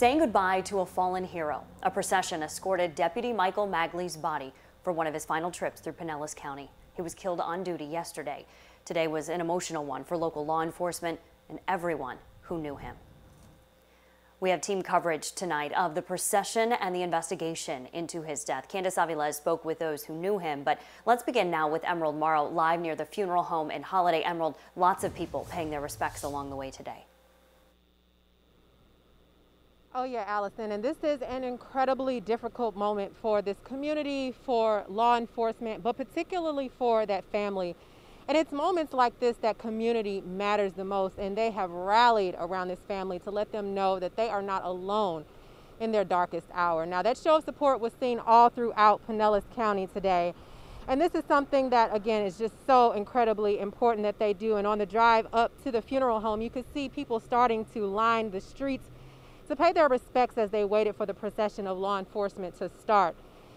Saying goodbye to a fallen hero, a procession escorted Deputy Michael Magli's body for one of his final trips through Pinellas County. He was killed on duty yesterday. Today was an emotional one for local law enforcement and everyone who knew him. We have team coverage tonight of the procession and the investigation into his death. Candace Aviles spoke with those who knew him, but let's begin now with Emerald Morrow live near the funeral home in Holiday. Emerald, lots of people paying their respects along the way today. Oh yeah, Allison, and this is an incredibly difficult moment for this community, for law enforcement, but particularly for that family. And it's moments like this that community matters the most, and they have rallied around this family to let them know that they are not alone in their darkest hour. Now, that show of support was seen all throughout Pinellas County today. And this is something that, again, is just so incredibly important that they do. And on the drive up to the funeral home, you could see people starting to line the streets to pay their respects as they waited for the procession of law enforcement to start.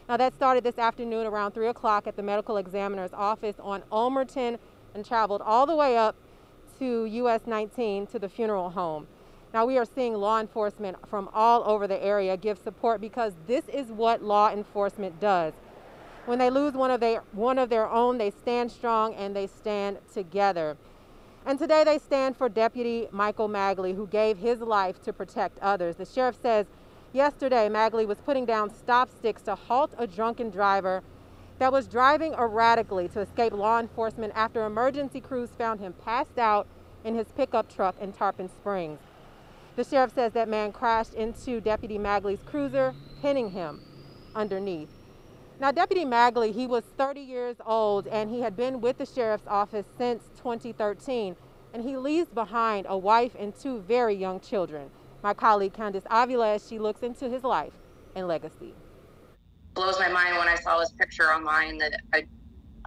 Now that started this afternoon around 3 o'clock at the medical examiner's office on Ulmerton and traveled all the way up to US 19 to the funeral home. Now we are seeing law enforcement from all over the area give support because this is what law enforcement does. When they lose one of their, one of their own, they stand strong and they stand together. And today they stand for Deputy Michael Magli, who gave his life to protect others. The sheriff says yesterday Magli was putting down stop sticks to halt a drunken driver that was driving erratically to escape law enforcement after emergency crews found him passed out in his pickup truck in Tarpon Springs. The sheriff says that man crashed into Deputy Magli's cruiser, pinning him underneath. Now, Deputy Magli, he was 30 years old and he had been with the sheriff's office since 2013. And he leaves behind a wife and two very young children. My colleague Candice Aviles, she looks into his life and legacy. Blows my mind when I saw his picture online that I,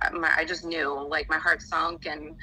I just knew, like my heart sunk, and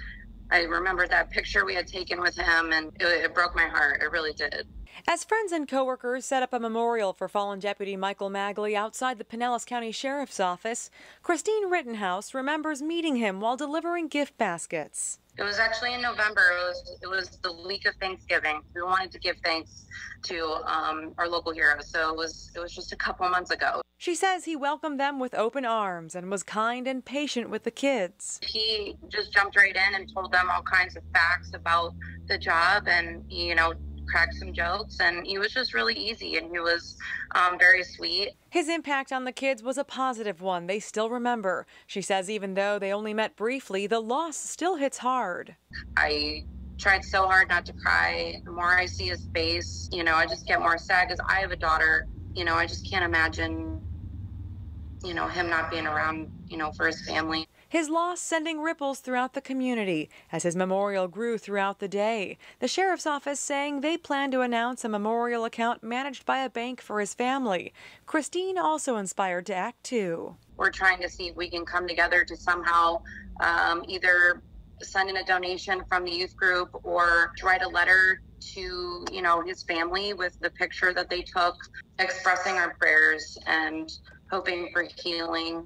I remembered that picture we had taken with him, and it, it broke my heart. It really did. As friends and coworkers set up a memorial for fallen Deputy Michael Magli outside the Pinellas County Sheriff's Office, Christine Rittenhouse remembers meeting him while delivering gift baskets. It was actually in November. It was it was the week of Thanksgiving. We wanted to give thanks to um, our local heroes, so it was it was just a couple months ago. She says he welcomed them with open arms and was kind and patient with the kids. He just jumped right in and told them all kinds of facts about the job, and you know cracked some jokes, and he was just really easy and he was um, very sweet. His impact on the kids was a positive one. They still remember. She says even though they only met briefly, the loss still hits hard. I tried so hard not to cry. The more I see his face, you know, I just get more sad because I have a daughter. You know, I just can't imagine, you know, him not being around, you know, for his family. His loss sending ripples throughout the community as his memorial grew throughout the day. The sheriff's office saying they plan to announce a memorial account managed by a bank for his family. Christine also inspired to act too. We're trying to see if we can come together to somehow um, either send in a donation from the youth group or write a letter to you know his family with the picture that they took expressing our prayers and hoping for healing